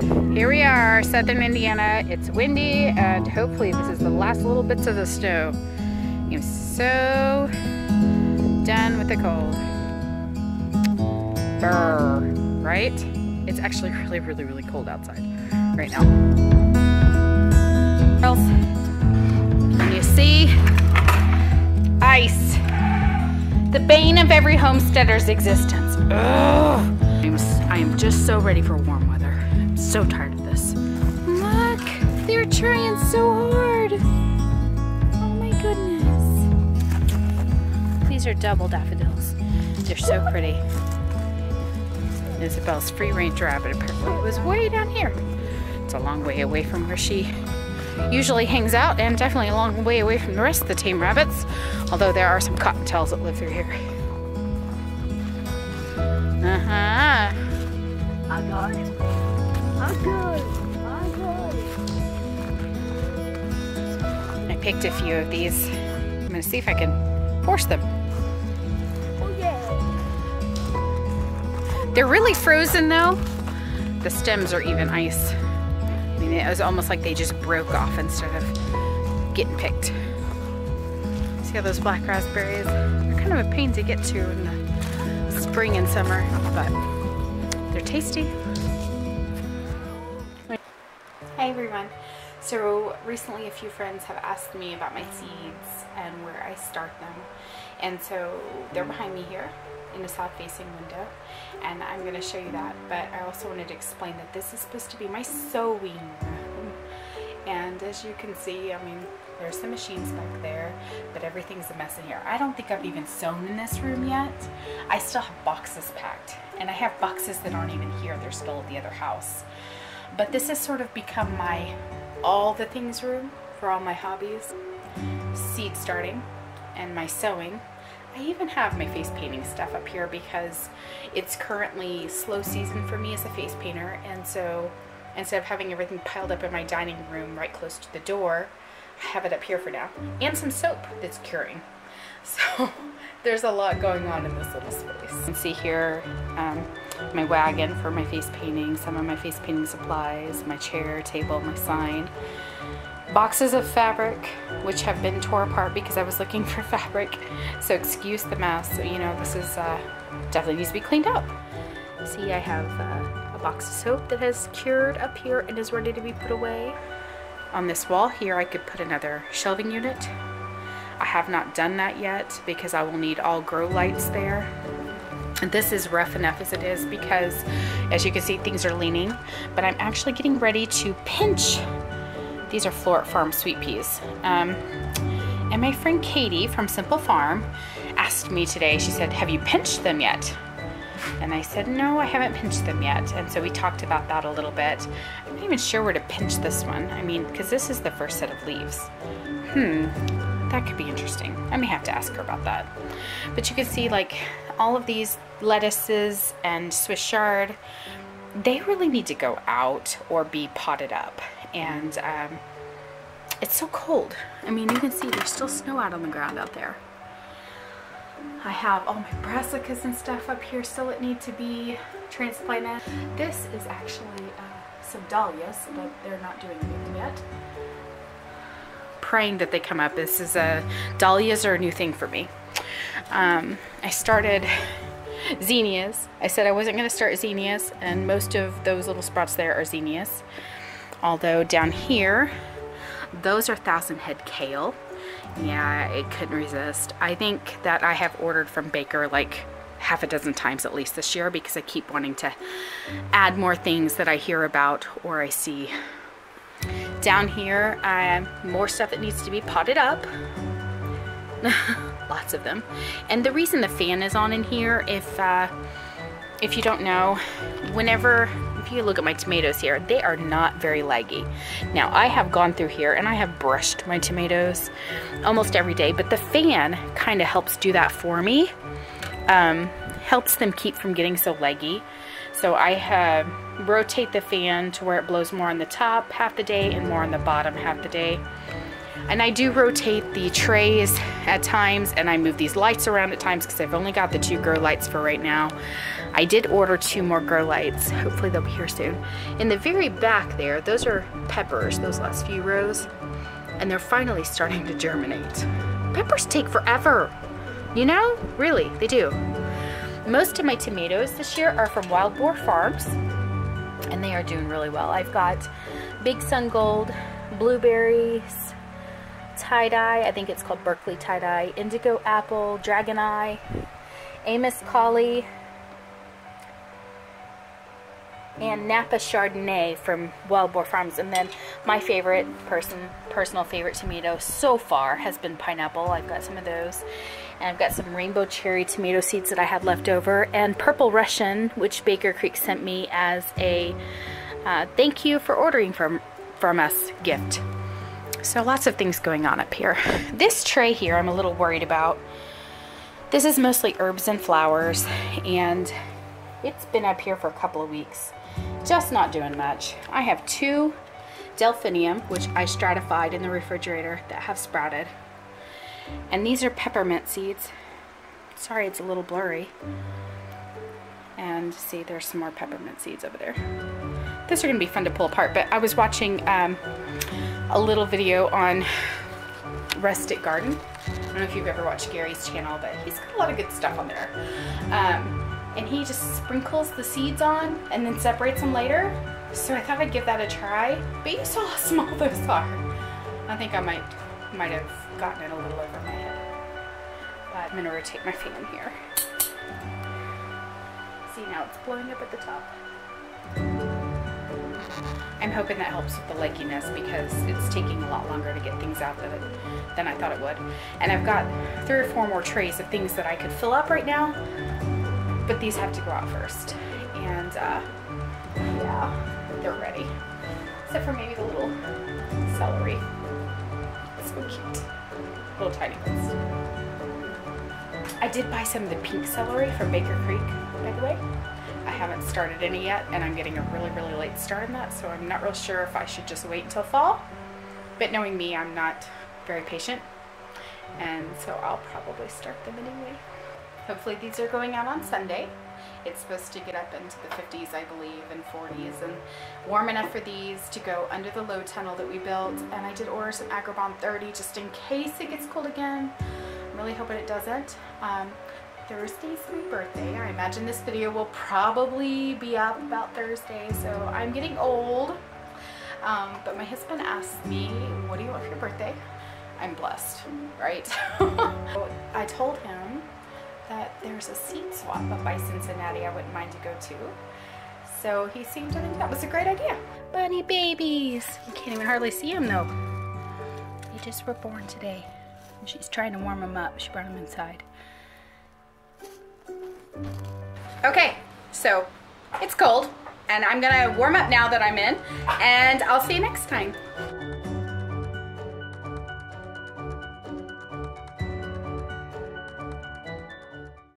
Here we are, southern Indiana. It's windy and hopefully this is the last little bits of the snow. I'm so done with the cold. Brr, right? It's actually really, really, really cold outside right now. Girls, can you see? Ice. The bane of every homesteader's existence. Ugh. I am just so ready for warm weather. So tired of this. Look, they're trying so hard. Oh my goodness. These are double daffodils. They're so pretty. Isabel's free range rabbit apparently was way down here. It's a long way away from where she usually hangs out and definitely a long way away from the rest of the tame rabbits, although there are some cottontails that live through here. Uh-huh. I picked a few of these. I'm gonna see if I can force them. Oh yeah. They're really frozen though. The stems are even ice. I mean, it was almost like they just broke off instead of getting picked. See how those black raspberries? They're kind of a pain to get to in the spring and summer, but they're tasty. Hi everyone. So recently a few friends have asked me about my seeds and where I start them. And so they're behind me here in the south facing window and I'm going to show you that. But I also wanted to explain that this is supposed to be my sewing room. And as you can see I mean there's some machines back there but everything's a mess in here. I don't think I've even sewn in this room yet. I still have boxes packed and I have boxes that aren't even here. They're still at the other house but this has sort of become my all the things room for all my hobbies. Seed starting and my sewing. I even have my face painting stuff up here because it's currently slow season for me as a face painter and so instead of having everything piled up in my dining room right close to the door I have it up here for now. And some soap that's curing. So there's a lot going on in this little space. You can see here um, my wagon for my face painting, some of my face painting supplies, my chair, table, my sign. Boxes of fabric which have been tore apart because I was looking for fabric. So excuse the mess so, you know this is uh, definitely needs to be cleaned up. See I have uh, a box of soap that has cured up here and is ready to be put away. On this wall here I could put another shelving unit. I have not done that yet because I will need all grow lights there this is rough enough as it is because as you can see things are leaning but I'm actually getting ready to pinch these are Floret Farm sweet peas. Um, and my friend Katie from Simple Farm asked me today, she said, have you pinched them yet? And I said, no, I haven't pinched them yet. And so we talked about that a little bit. I'm not even sure where to pinch this one. I mean, because this is the first set of leaves. Hmm, that could be interesting. I may have to ask her about that. But you can see like all of these lettuces and Swiss chard, they really need to go out or be potted up and um, it's so cold. I mean, you can see there's still snow out on the ground out there. I have all my brassicas and stuff up here still that need to be transplanted. This is actually uh, some dahlias, but they're not doing anything yet. Praying that they come up. This is a, dahlias are a new thing for me. Um, I started zinnias. I said I wasn't going to start zinnias, and most of those little sprouts there are zinnias. Although down here, those are thousand head kale. Yeah, it couldn't resist. I think that I have ordered from Baker like half a dozen times at least this year because I keep wanting to add more things that I hear about or I see. Down here, um, more stuff that needs to be potted up. Lots of them. And the reason the fan is on in here, if uh, if you don't know, whenever if you look at my tomatoes here, they are not very leggy. Now, I have gone through here and I have brushed my tomatoes almost every day, but the fan kind of helps do that for me. Um, helps them keep from getting so leggy. So I have rotate the fan to where it blows more on the top half the day and more on the bottom half the day. And I do rotate the trays at times and I move these lights around at times because I've only got the two grow lights for right now. I did order two more grow lights. Hopefully they'll be here soon. In the very back there, those are peppers, those last few rows. And they're finally starting to germinate. Peppers take forever. You know, really, they do. Most of my tomatoes this year are from Wild Boar Farms and they are doing really well. I've got Big Sun Gold, blueberries, tie-dye, I think it's called Berkeley tie-dye, indigo apple, dragon eye, Amos Coli, and Napa Chardonnay from Wild Boar Farms. And then my favorite person, personal favorite tomato so far has been pineapple. I've got some of those. And I've got some rainbow cherry tomato seeds that I had left over. And purple Russian, which Baker Creek sent me as a uh, thank you for ordering from, from us gift. So lots of things going on up here. This tray here I'm a little worried about. This is mostly herbs and flowers and it's been up here for a couple of weeks. Just not doing much. I have two delphinium, which I stratified in the refrigerator that have sprouted. And these are peppermint seeds. Sorry, it's a little blurry. And see, there's some more peppermint seeds over there. These are gonna be fun to pull apart, but I was watching um, a little video on Rusted Garden. I don't know if you've ever watched Gary's channel, but he's got a lot of good stuff on there. Um, and he just sprinkles the seeds on and then separates them later. So I thought I'd give that a try. But you saw how small those are. I think I might might have gotten it a little over my head. But I'm gonna rotate my fan here. See now it's blowing up at the top. I'm hoping that helps with the legginess because it's taking a lot longer to get things out than, it, than I thought it would. And I've got three or four more trays of things that I could fill up right now, but these have to go out first. And uh, yeah, they're ready. Except for maybe the little celery. So cute. Little tiny ones. I did buy some of the pink celery from Baker Creek, by the way. I haven't started any yet and I'm getting a really, really late start on that, so I'm not real sure if I should just wait until fall. But knowing me, I'm not very patient, and so I'll probably start them anyway. Hopefully these are going out on Sunday. It's supposed to get up into the 50s, I believe, and 40s, and warm enough for these to go under the low tunnel that we built. And I did order some Agribon 30 just in case it gets cold again. I'm really hoping it doesn't. Um, Thursday's my birthday. I imagine this video will probably be up about Thursday, so I'm getting old. Um, but my husband asked me, what do you want for your birthday? I'm blessed, right? I told him that there's a seed swap up by Cincinnati I wouldn't mind to go to. So he seemed to think that was a great idea. Bunny babies! You can't even hardly see them though. They just were born today. And she's trying to warm them up. She brought them inside. Okay, so it's cold and I'm gonna warm up now that I'm in and I'll see you next time.